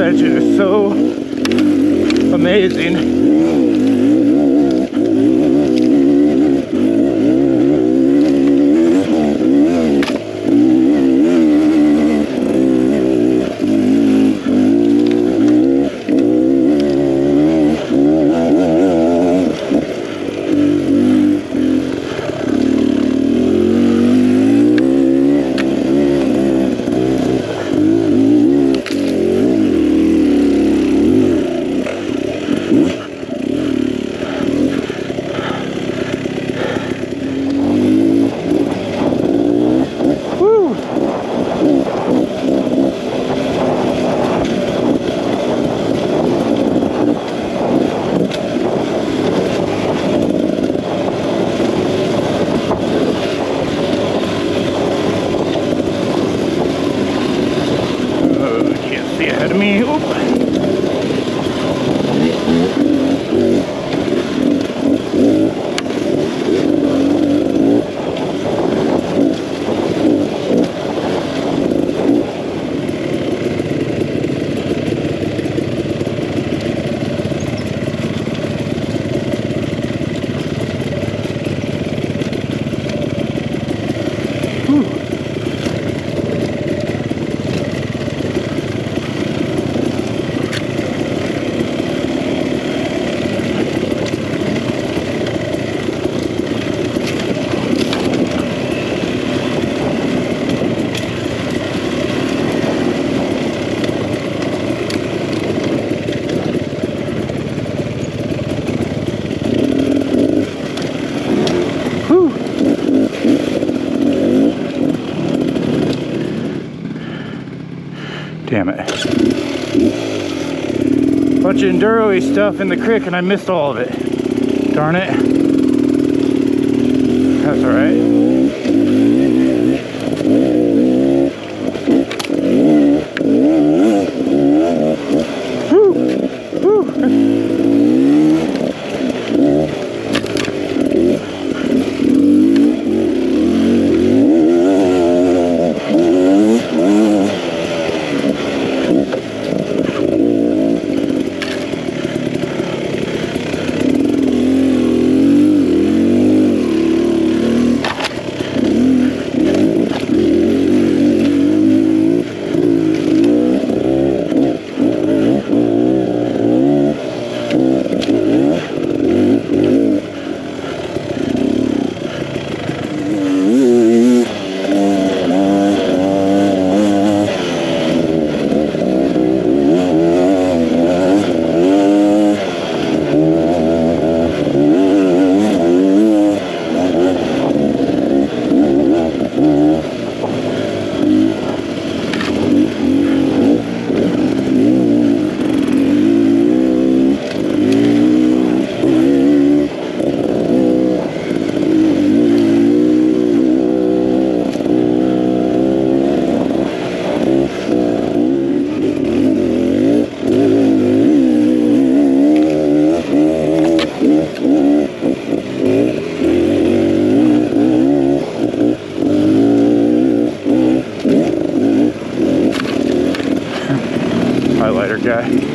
ledge is so amazing. Bunch of enduro stuff in the creek and I missed all of it. Darn it. That's alright. Guy.